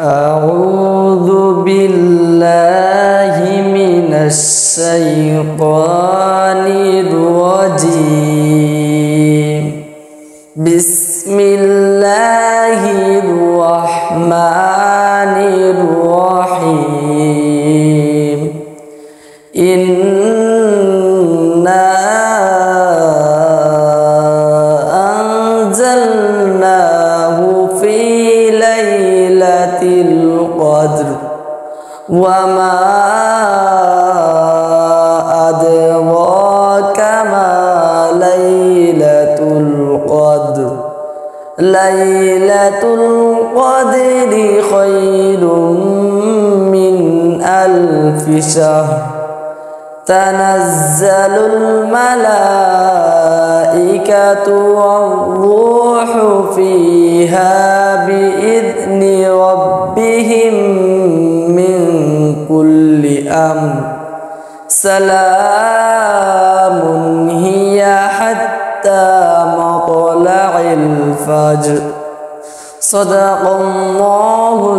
أعوذ بالله من الشيطان الرجيم. بسم الله الرحمن الرحيم. إنا القدر وما أدراك ما ليلة القدر. ليلة القدر خير من ألف شهر. تنزل الملائكة والروح فيها ربهم من كل أمر سلام هي حتى مطلع الفجر صدق الله